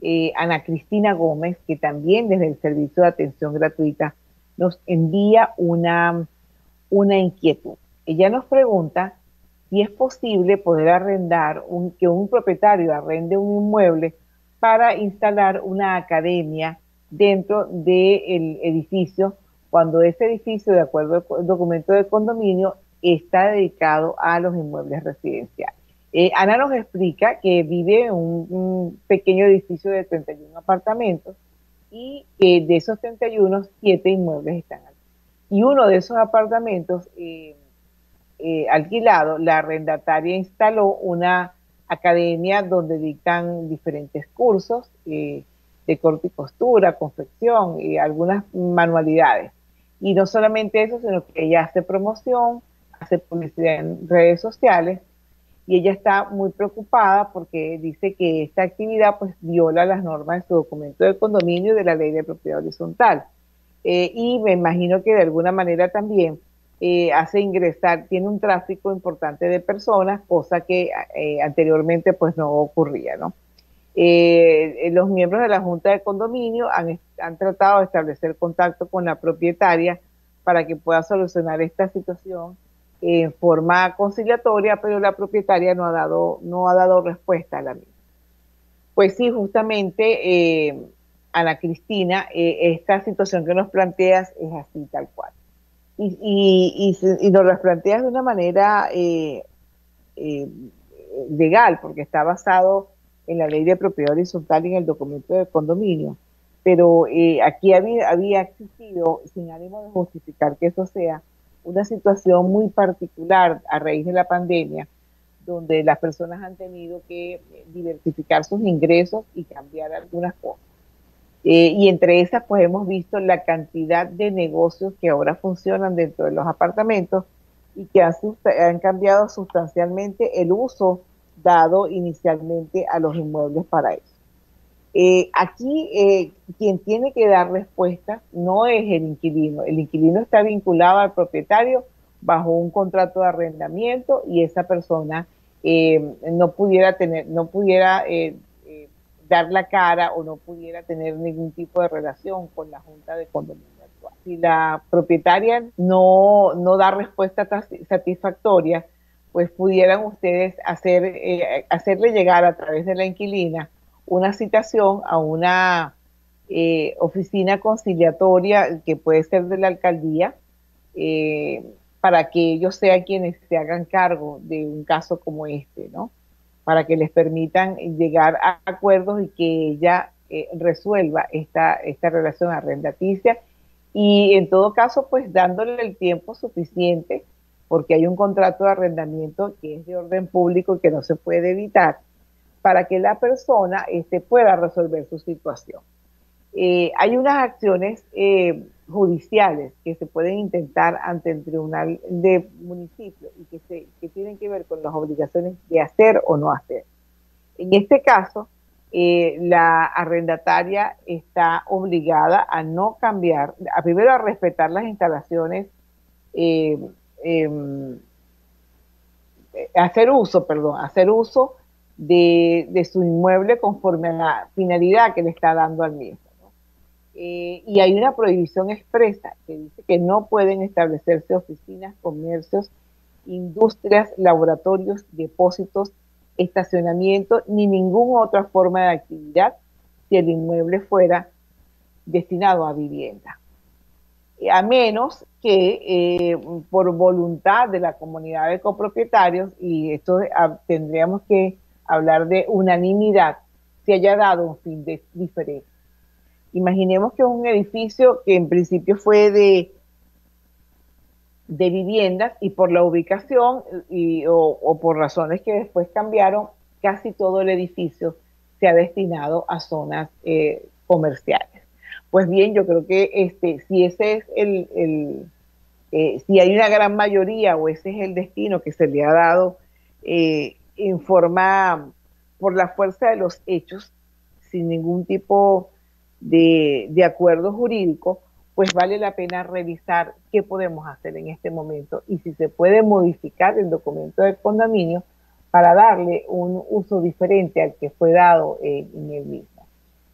Eh, Ana Cristina Gómez, que también desde el Servicio de Atención Gratuita nos envía una, una inquietud. Ella nos pregunta si es posible poder arrendar, que un propietario arrende un inmueble para instalar una academia dentro del edificio, cuando ese edificio, de acuerdo al documento de condominio, está dedicado a los inmuebles residenciales. Eh, Ana nos explica que vive en un, pequeño edificio de 31 apartamentos y que de esos 31, 7 inmuebles están aquí. Y uno de esos apartamentos eh, eh, alquilado, la arrendataria instaló una academia donde dictan diferentes cursos de corte y costura, confección y algunas manualidades. Y no solamente eso, sino que ella hace promoción, hace publicidad en redes sociales y ella está muy preocupada porque dice que esta actividad pues viola las normas de su documento de condominio y de la ley de propiedad horizontal. Eh, y me imagino que de alguna manera también eh, hace ingresar, tiene un tráfico importante de personas, cosa que eh, anteriormente pues no ocurría, ¿no? Los miembros de la Junta de Condominio han, tratado de establecer contacto con la propietaria para que pueda solucionar esta situación en forma conciliatoria, pero la propietaria no ha dado, respuesta a la misma. Pues sí, justamente, eh, Ana Cristina, eh, esta situación que nos planteas es así tal cual. Y, nos las planteas de una manera eh, legal, porque está basado en la ley de propiedad horizontal y en el documento de condominio. Pero aquí había, había existido, sin ánimo de justificar que eso sea, una situación muy particular a raíz de la pandemia, donde las personas han tenido que eh, diversificar sus ingresos y cambiar algunas cosas. Eh, y entre esas, pues hemos visto la cantidad de negocios que ahora funcionan dentro de los apartamentos y que han, han cambiado sustancialmente el uso dado inicialmente a los inmuebles para eso. Eh, aquí eh, quien tiene que dar respuesta no es el inquilino. El inquilino está vinculado al propietario bajo un contrato de arrendamiento y esa persona eh, no pudiera tener, no pudiera dar la cara o no pudiera tener ningún tipo de relación con la junta de condominio. Si la propietaria no, no da respuesta satisfactoria, pues pudieran ustedes hacer, hacerle llegar a través de la inquilina una citación a una eh, oficina conciliatoria que puede ser de la alcaldía eh, para que ellos sean quienes se hagan cargo de un caso como este, ¿no? Para que les permitan llegar a acuerdos y que ella eh, resuelva esta, esta relación arrendaticia y en todo caso, pues dándole el tiempo suficiente, porque hay un contrato de arrendamiento que es de orden público y que no se puede evitar, para que la persona este, pueda resolver su situación. Eh, hay unas acciones eh, judiciales que se pueden intentar ante el tribunal de municipio y que, tienen que ver con las obligaciones de hacer o no hacer. En este caso, eh, la arrendataria está obligada a no cambiar, primero a respetar las instalaciones, em, hacer uso, perdón, hacer uso de, su inmueble conforme a la finalidad que le está dando al mismo. Eh, y hay una prohibición expresa que dice que no pueden establecerse oficinas, comercios, industrias, laboratorios, depósitos, estacionamiento, ni ninguna otra forma de actividad si el inmueble fuera destinado a vivienda. A menos que eh, por voluntad de la comunidad de copropietarios, y esto ah, tendríamos que hablar de unanimidad, se haya dado un fin de, diferente. Imaginemos que un edificio que en principio fue de, de viviendas y por la ubicación y, o, por razones que después cambiaron, casi todo el edificio se ha destinado a zonas eh, comerciales. Pues bien, yo creo que este, si ese es el, el eh, si hay una gran mayoría o ese es el destino que se le ha dado eh, en forma, por la fuerza de los hechos, sin ningún tipo de, acuerdo jurídico, pues vale la pena revisar qué podemos hacer en este momento y si se puede modificar el documento de condominio para darle un uso diferente al que fue dado en el mismo.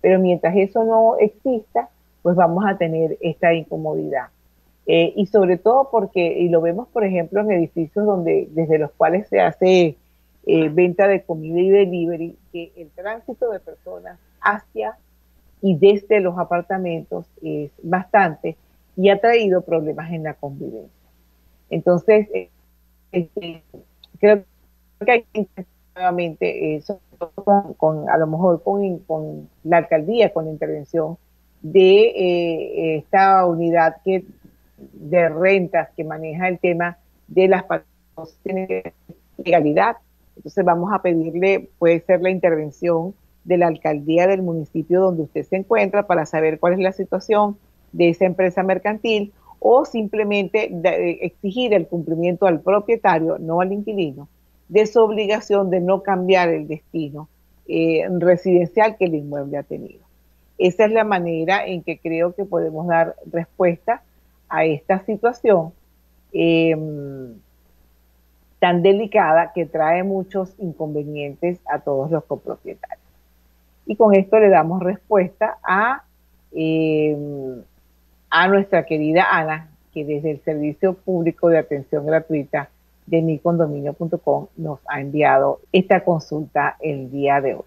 Pero mientras eso no exista, pues vamos a tener esta incomodidad. Eh, y sobre todo porque, y lo vemos por ejemplo en edificios donde, desde los cuales se hace eh, venta de comida y delivery, que el tránsito de personas hacia y desde los apartamentos es bastante y ha traído problemas en la convivencia. Entonces, eh, creo que hay que nuevamente, con, a lo mejor con, la alcaldía, con la intervención de esta unidad que de rentas que maneja el tema de las legalidad. Entonces vamos a pedirle, puede ser la intervención de la alcaldía del municipio donde usted se encuentra para saber cuál es la situación de esa empresa mercantil o simplemente exigir el cumplimiento al propietario, no al inquilino, de su obligación de no cambiar el destino eh, residencial que el inmueble ha tenido. Esa es la manera en que creo que podemos dar respuesta a esta situación em, tan delicada que trae muchos inconvenientes a todos los copropietarios. Y con esto le damos respuesta a, em, a nuestra querida Ana, que desde el Servicio Público de Atención Gratuita de micondominio.com nos ha enviado esta consulta el día de hoy.